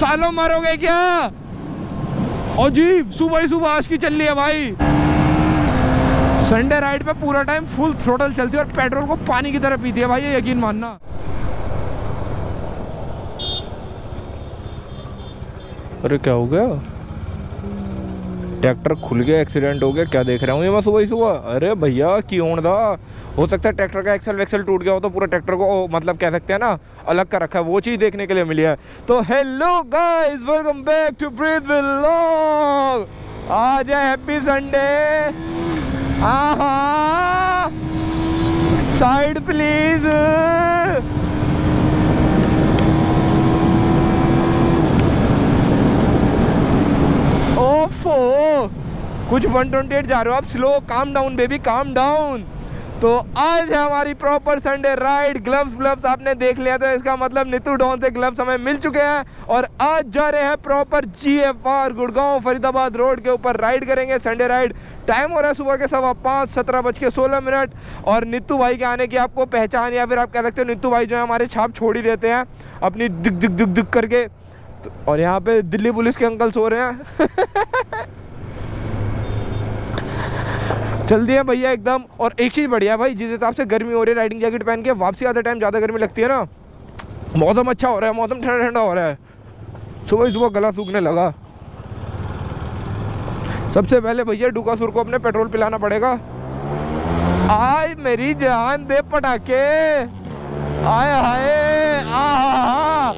सालों मारोगे क्या? और जी सुबह ही सुबह आज की चल रही है भाई। संडे राइड पे पूरा टाइम फुल थ्रोटल चलती है और पेट्रोल को पानी की तरह पीती है भाई, ये यकीन मानना। अरे क्या हो गया? ट्रैक्टर खुल गया एक्सीडेंट हो गया क्या देख रहा हूँ ये मैं सुबह ही सुबह? अरे भैया क्यों था हो सकता है ट्रैक्टर का एक्सल वैक्सल टूट गया हो तो पूरा ट्रैक्टर को ओ, मतलब कह सकते हैं ना अलग कर रखा है वो चीज़ देखने के लिए मिली है। तो hello guys welcome back to breath vlog आज है हैप्पी संडे आहा। साइड प्लीज़ ओफो। कुछ 128 जा रहे हो, आप slow calm down baby calm down तो आज है हमारी proper Sunday ride gloves gloves आपने देख लिया तो इसका मतलब नीतू डॉन से ग्लव्स हमें मिल चुके हैं। और आज जा रहे हैं proper G F R Gurgaon, Faridabad road के ऊपर राइड करेंगे संडे राइड टाइम हो रहा है सुबह के, सवा पाँच, सत्रह बज के सोलह मिनट। और नीतू भाई के आने की आपको पहचान या फिर आप कह सकते हो, नीतू भाई जो है, हमारे छाप छोड़ ही देते हैं। अपनी दिक दिक दिक दिक करके तो, और यहाँ पे दिल्ली पुलिस के अंकल सो रहे हैं। चल दिया भैया एकदम। और एक चीज़ बढ़िया भाई जिस हिसाब से गर्मी हो रही है राइडिंग जैकेट पहन के वापसी आते टाइम ज़्यादा गर्मी लगती है ना। मौसम अच्छा हो रहा है मौसम ठंडा ठंडा हो रहा है। सुबह सुबह गला सूखने लगा। सबसे पहले भैया डुकासुर को अपने पेट्रोल पिलाना पड़ेगा। आय मेरी जान दे पटाखे। आय हाय आहा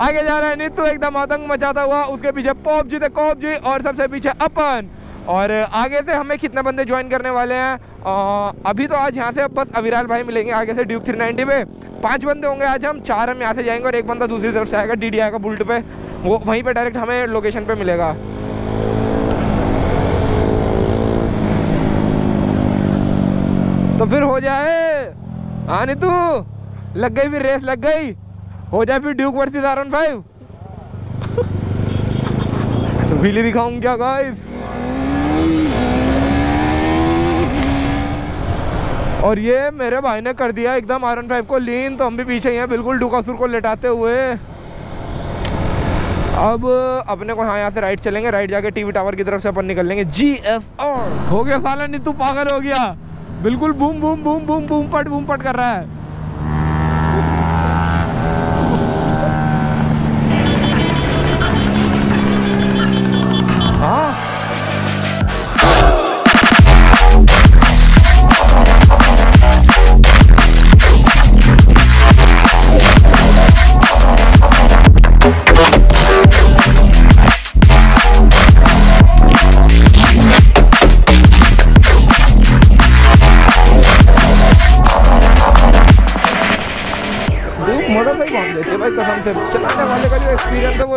आगे जा रहा है नीतू एकदम आतंक मचाता हुआ उसके पीछे पॉप जी थे कॉप जी और सबसे पीछे अपन और आगे से हमें कितने बंदे ज्वाइन करने वाले हैं? आ, अभी तो आज यहाँ से बस अविराल भाई मिलेंगे आगे से थ्री नाइन्टी पे। पाँच बंदे होंगे आज हम चार हम यहाँ से जाएँगे और एक बंदा दूसरी तरफ़ से आएगा डी आएगा बुल्ट पे। वो वहीं पे डायरेक्ट हमें लोकेशन पे मिलेगा। तो फिर हो जाए। हाँ नीतू लग गई फिर रेस लग गई। हो जाए फिर Duke versus R one five wheelie दिखाऊँ क्या गाइस और ये मेरे भाई ने कर दिया एकदम आर फाइव को लीन तो हम भी पीछे ही हैं, बिल्कुल डुकासुर को लेटाते हुए। अब अपने को हाँ यहाँ से राइट चलेंगे राइट जाके टीवी टावर की तरफ़ से अपन निकल लेंगे। जी एफ़ आर हो गया साला तू पागल हो गया। बिल्कुल boom boom boom boom boom पट बूम पट कर रहा हाँ।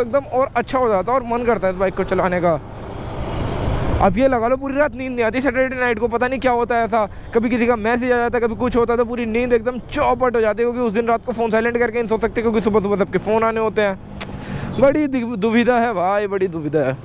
एकदम और अच्छा हो जाता है और मन करता है इस बाइक को चलाने का। अब ये लगा लो, पूरी रात नींद नहीं आती। सैटरडे नाइट को पता नहीं क्या होता है ऐसा। कभी किसी का मैसेज आ जाता है, कभी कुछ होता है तो पूरी नींद एकदम चौपट हो जाती है, क्योंकि उस दिन रात को फ़ोन साइलेंट करके नहीं सो सकते, क्योंकि सुबह सुबह सबके फ़ोन आने होते हैं। बड़ी दुविधा है भाई, बड़ी दुविधा है।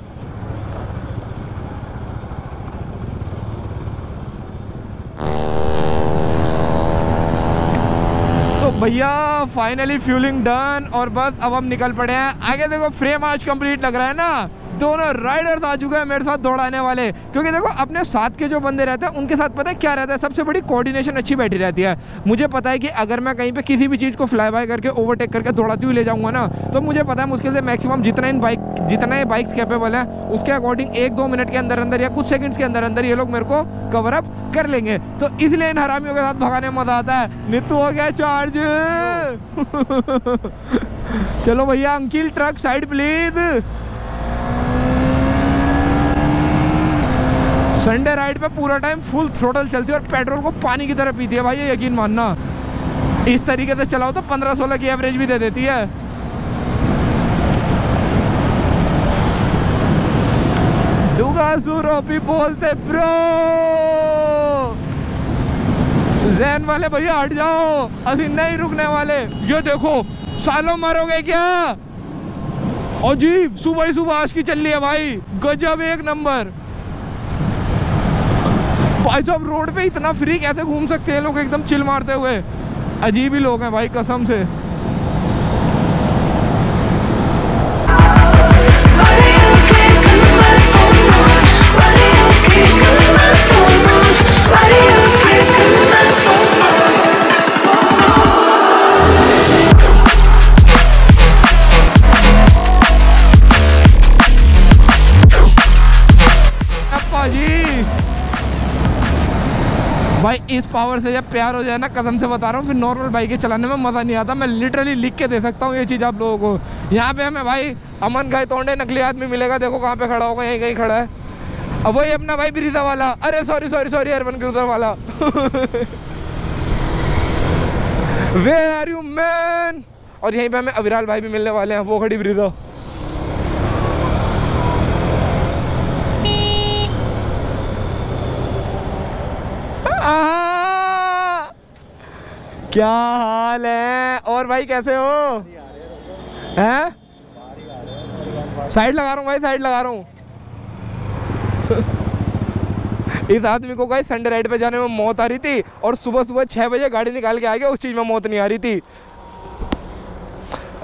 भैया फाइनली फ्यूलिंग डन और बस अब हम निकल पड़े हैं। आगे देखो फ्रेम आज कंप्लीट लग रहा है ना? दोनों राइडर्स आ चुके हैं मेरे साथ दौड़ाने वाले। क्योंकि देखो, अपने साथ के जो बंदे रहते हैं, उनके साथ पता है क्या रहता है? सबसे बड़ी कोऑर्डिनेशन अच्छी बैठी रहती है। मुझे पता है कि अगर मैं कहीं पे किसी भी चीज़ को फ्लाई बाय करके ओवरटेक करके दौड़ाती हुई ले जाऊँगा ना तो मुझे पता है मुश्किल से मैक्सिमम जितना इन बाइक जितना ये बाइक्स कैपेबल है, उसके अकॉर्डिंग एक दो मिनट के अंदर अंदर या कुछ सेकंड्स के अंदर अंदर ये लोग मेरे को कवर अप कर लेंगे। तो इसलिए इन हरामियों के साथ भगाने में मज़ा आता है। नित्तू, हो गया चार्ज चलो भैया, uncle truck side please Sunday ride पे पूरा टाइम फुल थ्रोटल चलती है और पेट्रोल को पानी की तरह पीती है भाई, ये यकीन मानना। इस तरीके से चलाओ तो 15-16 की एवरेज भी दे देती है। भी बोलते, ब्रो! जैन वाले, भैया, हट जाओ। अभी नहीं रुकने वाले। ये देखो, सालों मारोगे क्या? अजीब सुबह ही सुबह आज की चल रही है भाई। गजब एक नंबर। भाई साहब, रोड पे इतना फ्री कैसे घूम सकते हैं लोग? एकदम चिल मारते हुए। अजीब ही लोग हैं भाई, कसम से। भाई, इस पावर से जब प्यार हो जाए ना कदम से बता रहा हूँ, फिर नॉर्मल बाइक के चलाने में मज़ा नहीं आता। मैं लिटरली लिख के दे सकता हूँ ये चीज़ आप लोगों को। यहाँ पे हमें भाई, अमन गाय तोड़े नकली आदमी मिलेगा, देखो कहाँ पे खड़ा होगा, यहीं कहीं खड़ा है। अब वही अपना भाई ब्रीजा वाला। अरे sorry sorry sorry urban cruiser वाला। वे आर यू मैन और यहीं पे हमें अविराल भाई भी मिलने वाले हैं, वो खड़ी ब्रीजा। क्या हाल है? और भाई कैसे हो? हैं? साइड लगा रहा हूँ भाई साइड लगा रहा हूँ। इस आदमी को भाई संडे राइड पे जाने में मौत आ रही थी और सुबह सुबह छह बजे गाड़ी निकाल के आ गया, उस चीज़ में मौत नहीं आ रही थी।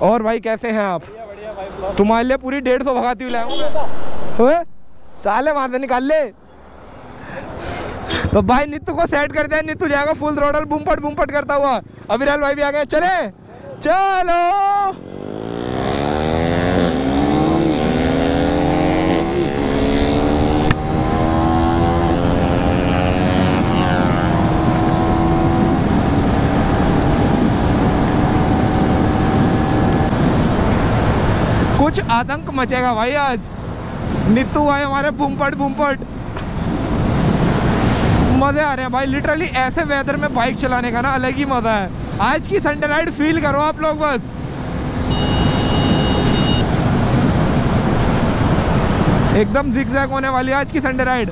और भाई कैसे हैं आप? तुम्हारे लिए पूरी डेढ़ सौ भगाती हुई लाऊँगा साले वहाँ से निकाल ले। तो भाई नित्तू को सेट कर दिया नित्तू जाएगा फुल थ्रोटल बुमपट बुमपट करता हुआ। अविराल भाई भी आ गए, चले। चलो। कुछ आतंक मचेगा भाई आज। नित्तू भाई हमारे बुमपट बुमपट। मज़े आ रहे हैं भाई। लिटरली ऐसे वेदर में बाइक चलाने का ना अलग ही मज़ा है। आज की संडे राइड फील करो आप लोग बस। एकदम जिगजैग होने वाली आज की संडे राइड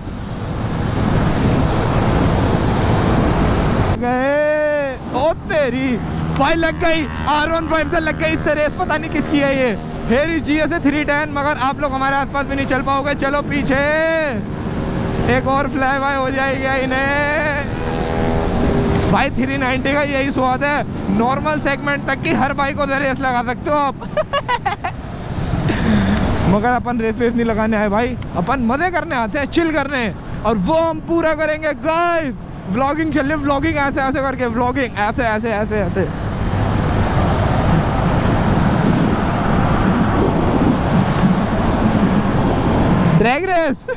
गए। ओ तेरी। भाई लग गई। आर वन फाइव से लग गई। इससे रेस पता नहीं किसकी है ये। हेरी जी एस थ्री टेन मगर आप लोग हमारे आसपास भी नहीं चल पाओगे। चलो पीछे। एक और फ्लाई बाय हो जाएगी इन्हें। भाई 390 का यही स्वाद है। नॉर्मल सेगमेंट तक की हर बाइक को रेस लगा सकते हो आप। मगर अपन रेस वेस नहीं लगाने आए भाई। अपन मज़े करने आते हैं चिल करने। और वो हम पूरा करेंगे गाइस व्लॉगिंग चल रही व्लॉगिंग ऐसे ऐसे करके व्लॉगिंग ऐसे ऐसे ऐसे ऐसे। ड्रैग रेस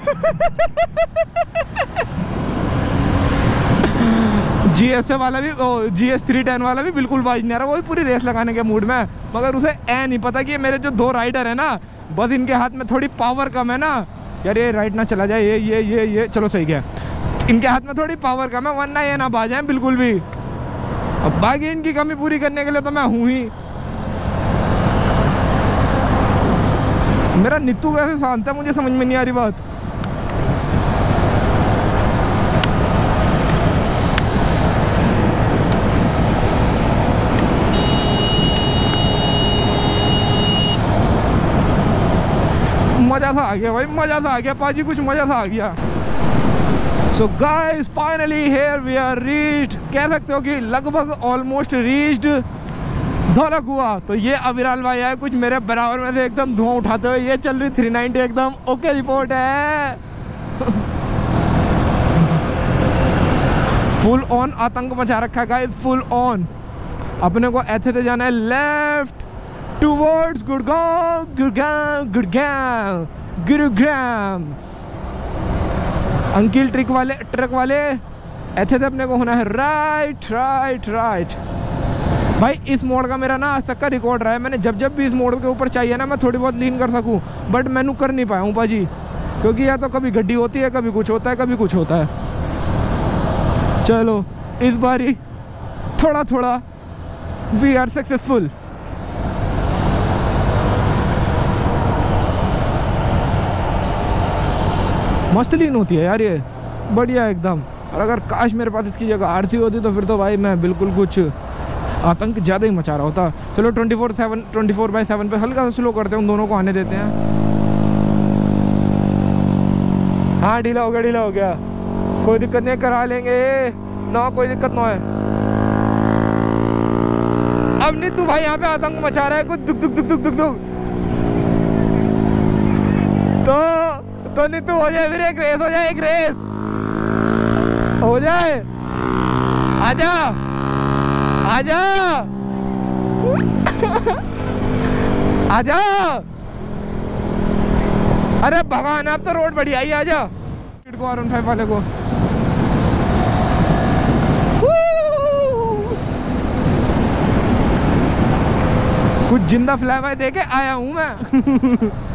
जी एस वाला भी जी एस थ्री टेन वाला भी बिल्कुल बाज नहीं आ रहा, वो भी पूरी रेस लगाने के मूड में मगर उसे ए नहीं पता कि मेरे जो दो राइडर है ना, बस इनके हाथ में थोड़ी पावर कम है ना। यार ये राइड ना चला जाए, ये ये ये ये, चलो सही गया इनके हाथ में थोड़ी पावर कम है, वरना ये ना बाजाए बिल्कुल भी। अब बाकी इनकी कमी पूरी करने के लिए तो मैं हूँ ही। मेरा नित्तू कैसे शांत है, मुझे समझ में नहीं आ रही बात। मज़ा सा आ गया भाई, मज़ा सा आ गया, पाजी कुछ मज़ा सा आ गया। So guys finally here we are reached कह सकते हो कि लगभग ऑलमोस्ट रीच्ड धोलक हुआ। तो ये अविराल भाई है कुछ मेरे बराबर में से एकदम धुआँ उठाते हुए, ये चल रही 390 एकदम। ओके रिपोर्ट है। फुल ऑन आतंक मचा रखा गाइस फुल ऑन अपने को ऐसे से जाना है left towards Gurgaon Gurgaon Gurgaon Gurugram. Uncle trick वाले, ट्रक वाले, ऐसे से अपने को होना है। राइट राइट राइट भाई, इस मोड का मेरा ना आज तक का रिकॉर्ड रहा है। मैंने जब जब भी इस मोड के ऊपर चाहिए ना, मैं थोड़ी बहुत लीन कर सकूँ बट मैनू कर नहीं पाया हूँ भाजी। क्योंकि या तो कभी गड्डी होती है, कभी कुछ होता है, कभी कुछ होता है। चलो, इस बारी थोड़ा थोड़ा वी आर सक्सेसफुल मस्त लीन होती है यार ये। बढ़िया एकदम। और अगर काश मेरे पास इसकी जगह आरसी होती तो फिर तो भाई मैं बिल्कुल कुछ आतंक ज़्यादा ही मचा रहा होता। चलो twenty four seven twenty four by seven पे हल्का सा स्लो करते हैं, उन दोनों को आने देते हैं। हाँ ढीला हो गया, ढीला हो गया। कोई दिक्कत नहीं, करा लेंगे। ना, कोई दिक्कत ना है। अब नहीं तू भाई यहाँ पे आतंक मचा रहा है, कुछ दुख दुख दुख दुख दुख दुख। तो नीतू हो जाए फिर, एक रेस, हो जाए, एक रेस। हो जाए। आजा। आजा। आजा। अरे भगवान आप तो रोड बढ़िया ही आजा। को आर फाइव वाले को। कुछ ज़िंदा फ्लाई देखे, आया हूँ मैं।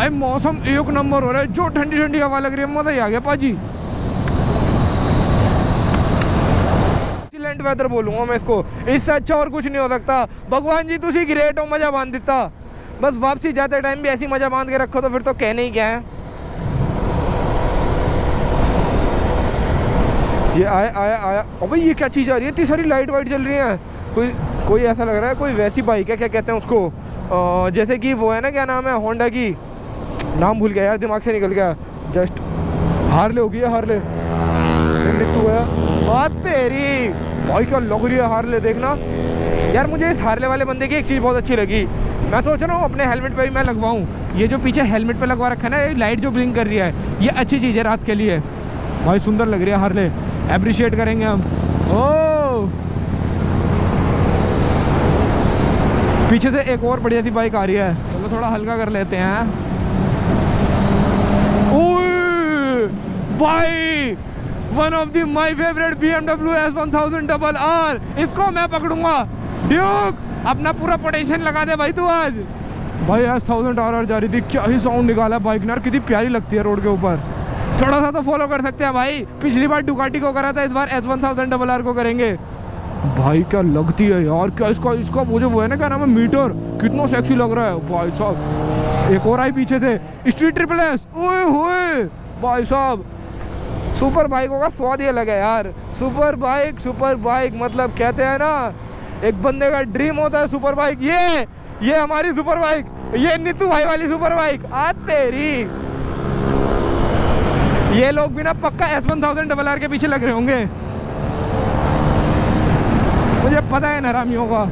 भाई, मौसम एक नंबर हो रहा है। जो ठंडी ठंडी हवा लग रही है, मज़ा ही आ गया, पाजी। एक्सीलेंट वेदर बोलूँगा मैं इसको। इससे अच्छा और कुछ नहीं हो सकता। भगवान जी, तुसी ग्रेट हो, मज़ा बाँध देता। बस वापसी जाते टाइम भी ऐसी मज़ा बाँध के रखो तो फिर तो कहने ही क्या है। ये आया आया आया। अबे ये क्या चीज़ आ रही है? इतनी सारी लाइट वाइट चल रही है। कोई कोई ऐसा लग रहा है, कोई वैसी बाइक है, क्या कहते हैं उसको? जैसे कि वो है ना, क्या नाम है होंडा की? नाम भूल गया यार, दिमाग से निकल गया। जस्ट हारले होगी है, हारले। तू बात तेरी। भाई, क्या लग रही है, हारले, देखना। यार, मुझे इस हारले वाले बंदे की एक चीज़ बहुत अच्छी लगी। मैं सोच रहा हूँ, अपने हेलमेट पे भी मैं लगवाऊँ। ये जो पीछे हेलमेट पे लगवा रखा है ना, ये लाइट जो ब्लिंक कर रही है, ये अच्छी चीज़ है रात के लिए। भाई, सुंदर लग रही है हारले। अप्रिशिएट करेंगे हम। ओ! पीछे से एक और बढ़िया सी बाइक आ रही है। चलो, थोड़ा हल्का कर लेते हैं ओए भाई one of the my favourite BMW S1000 double R इसको मैं पकड़ूँगा। ड्यूक अपना पूरा पोटेंशियल लगा दे भाई तू आज। भाई एस थाउज़ेंड आर आर जा रही थी, क्या ही साउंड निकाला बाइक ने कितनी प्यारी लगती है रोड के ऊपर। थोड़ा सा तो फॉलो कर सकते हैं भाई। पिछली बार डुकाटी को करा था, इस बार S one thousand double R को करेंगे। भाई, क्या लगती है यार, क्या इसका इसका जो वो है ना, क्या नाम है मीटर कितना सेक्सी लग रहा है। भाई साहब, एक और आई पीछे से स्ट्रीट ट्रिपल एस ओए होए। भाई साहब सुपर बाइकों का स्वाद ही अलग है यार। सुपर बाइक सुपर बाइक मतलब कहते हैं ना, एक बंदे का ड्रीम होता है सुपर बाइक। ये ये हमारी सुपर बाइक, ये नीतू भाई वाली सुपर बाइक। आ तेरी। ये लोग भी ना पक्का S one thousand double R के पीछे लग रहे होंगे। मुझे पता है नरामियों का।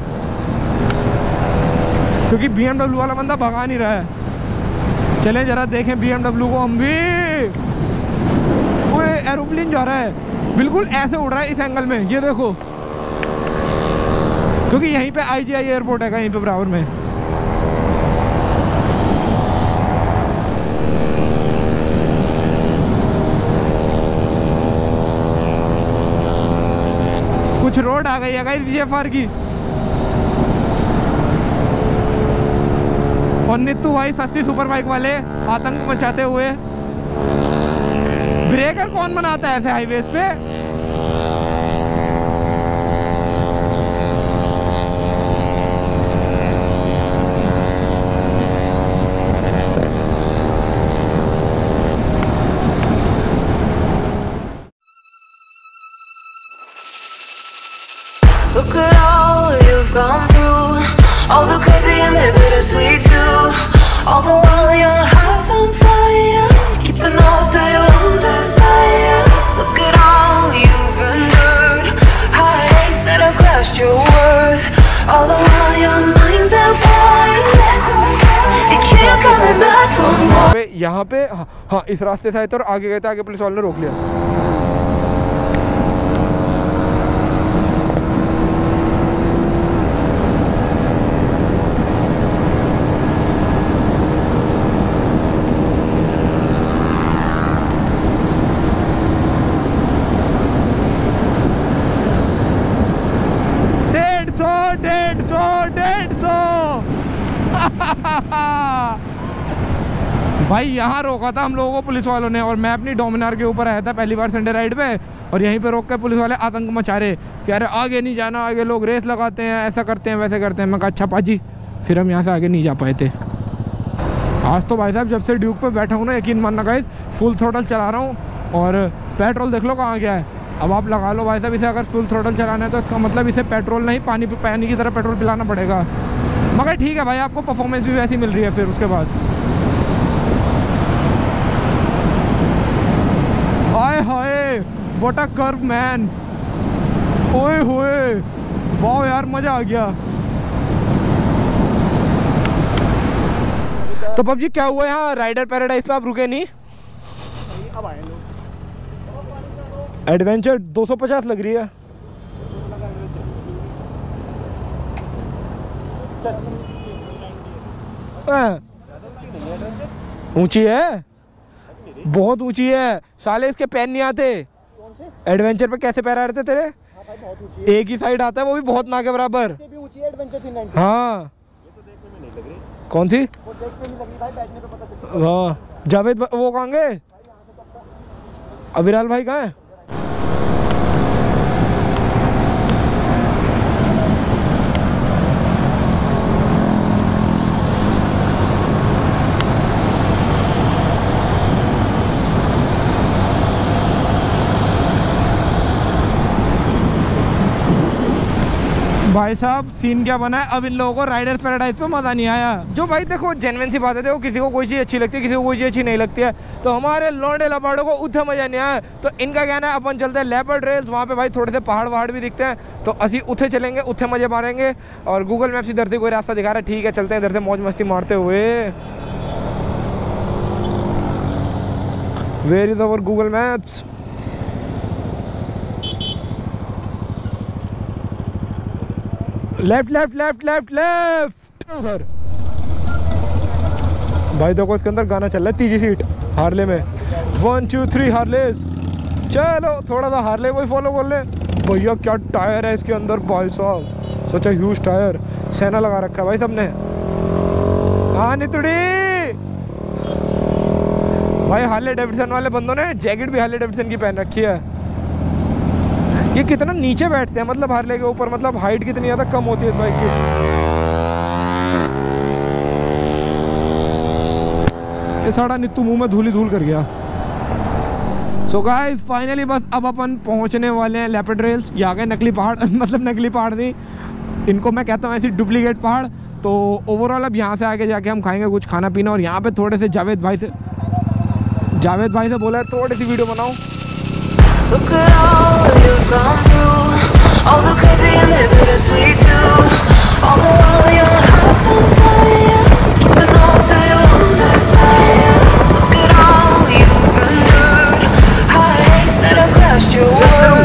क्योंकि बी वाला बंदा भगा नहीं रहा है। चले जरा देखें बी को हम भी। एरोप्लेन जा रहा है। बिल्कुल ऐसे उड़ रहा है इस एंगल में। ये देखो। क्योंकि यहीं पे आईजीआई एयरपोर्ट है, कहीं पे बराबर में। कुछ रोड आ गई है गाइस जीएफआर की। और नित्तू भाई सस्ती सुपर बाइक वाले आतंक मचाते हुए। ब्रेकर कौन बनाता है ऐसे हाईवेज पे Look at all you've gone through. All the crazy and the bittersweet यहाँ पे हाँ, हाँ इस रास्ते से आए थे और आगे गए थे आगे पुलिस वाले ने रोक लिया। डेढ़ सौ डेढ़ सौ डेढ़ सौ। भाई, यहाँ रोका था हम लोगों को पुलिस वालों ने और मैं अपनी डोमिनार के ऊपर आया था पहली बार संडे राइड पे और यहीं पे रोक के पुलिस वाले आतंक मचा रहे कह रहे, आगे नहीं जाना, आगे लोग रेस लगाते हैं, ऐसा करते हैं, वैसे करते हैं। मैं कहा अच्छा पाजी। फिर हम यहाँ से आगे नहीं जा पाए थे। आज तो भाई साहब, जब से ड्यूक पर बैठा हूँ ना, यकीन मानना गाइस फुल थ्रोटल चला रहा हूँ और पेट्रोल देख लो कहाँ गया है। अब आप लगा लो भाई साहब, इसे अगर फुल थ्रोटल चलाना है तो इसका मतलब इसे पेट्रोल नहीं, पानी पानी की तरह पेट्रोल पिलाना पड़ेगा। मगर ठीक है भाई, आपको परफॉर्मेंस भी वैसी मिल रही है फिर उसके बाद hi what a curve man ओए होए। वाह यार, मज़ा आ गया। तो पबजी, क्या हुआ यहाँ? राइडर पैराडाइज पे आप रुके नहीं? एडवेंचर 250 लग रही है। हाँ। ऊँची है? बहुत ऊँची है। साले, इसके पैन नहीं आते। एडवेंचर पे कैसे पैर आ रहे थे तेरे? हाँ भाई बहुत ऊँची एक ही साइड आता है वो भी बहुत ना के बराबर। भी ऊँची एडवेंचर थ्री हाँ। कौन सी? वो देख पे नहीं लगी भाई बैठने पे पता चलता हाँ। जावेद वो कहाँ गए? अविराल भाई कहाँ है? भाई साहब सीन क्या बना है? अब इन लोगों को राइडर्स पैराडाइज पे मज़ा नहीं आया। जो भाई देखो जेनवन सी बात है, देखो, किसी को कोई चीज़ अच्छी लगती है, किसी को कोई चीज़ अच्छी नहीं लगती है। तो हमारे लौंडे लबाड़ों को उतना मज़ा नहीं आया। तो इनका कहना है, अपन चलते हैं लेपर्ड रेल्स वहाँ पे भाई थोड़े से पहाड़ वहाड़ भी दिखते हैं। तो असी उठे चलेंगे उठे मज़े मारेंगे। और गूगल मैप्स इधर से कोई रास्ता दिखा रहा है, ठीक है, चलते हैं, इधर से मौज मस्ती मारते हुए। Where is our Google maps left left left left left उधर। भाई देखो इसके अंदर गाना चल रहा है तीसरी सीट हार्ले में। वन टू थ्री हार्लेस चलो थोड़ा सा हार्ले को ही फॉलो कर ले। भैया क्या टायर है इसके अंदर भाई साहब? सच ह्यूज टायर सेना लगा रखा है भाई सबने। हाँ नितुड़ी! भाई हार्ले डेविडसन वाले बंदों ने जैकेट भी हार्ले डेविडसन की पहन रखी है। ये कितना नीचे बैठते हैं मतलब हार्ले के ऊपर मतलब हाइट कितनी ज़्यादा कम होती है इस बाइक की? ये साड़ा नित्तू मुँह में धूली धूल कर गया। सो गाइस फाइनली बस अब अपन पहुँचने वाले हैं लेपर्ड रेल्स ये आ गए नकली पहाड़ मतलब नकली पहाड़ नहीं। इनको मैं कहता हूँ ऐसी डुप्लीकेट पहाड़। तो ओवरऑल अब यहाँ से आगे जाके हम खाएँगे कुछ खाना पीना और यहाँ पे थोड़े से जावेद भाई से जावेद भाई से बोला है, थोड़ी सी वीडियो बनाओ you've gone through. All the crazy and the bittersweet too. All the while your heart's on fire. Keeping on to your own desire. Look at all you've endured. Heartaches that have crashed your world.